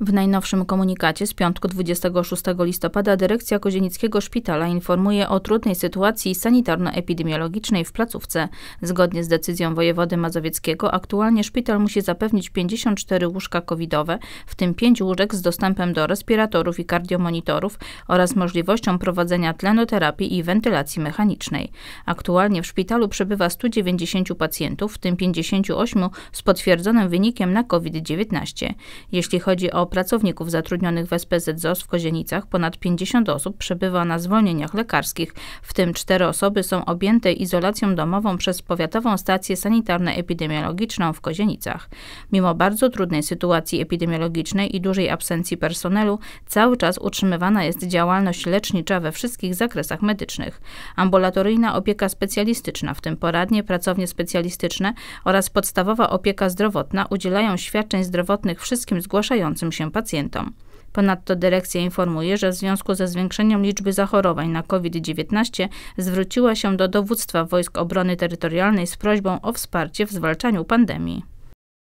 W najnowszym komunikacie z piątku 26 listopada dyrekcja Kozienickiego Szpitala informuje o trudnej sytuacji sanitarno-epidemiologicznej w placówce. Zgodnie z decyzją wojewody mazowieckiego aktualnie szpital musi zapewnić 54 łóżka covidowe, w tym 5 łóżek z dostępem do respiratorów i kardiomonitorów oraz możliwością prowadzenia tlenoterapii i wentylacji mechanicznej. Aktualnie w szpitalu przebywa 190 pacjentów, w tym 58 z potwierdzonym wynikiem na COVID-19. Jeśli chodzi o pracowników zatrudnionych w SPZ ZOS w Kozienicach ponad 50 osób przebywa na zwolnieniach lekarskich, w tym 4 osoby są objęte izolacją domową przez Powiatową Stację Sanitarno-Epidemiologiczną w Kozienicach. Mimo bardzo trudnej sytuacji epidemiologicznej i dużej absencji personelu, cały czas utrzymywana jest działalność lecznicza we wszystkich zakresach medycznych. Ambulatoryjna opieka specjalistyczna, w tym poradnie, pracownie specjalistyczne oraz podstawowa opieka zdrowotna udzielają świadczeń zdrowotnych wszystkim zgłaszającym się pacjentom. Ponadto dyrekcja informuje, że w związku ze zwiększeniem liczby zachorowań na COVID-19 zwróciła się do dowództwa Wojsk Obrony Terytorialnej z prośbą o wsparcie w zwalczaniu pandemii.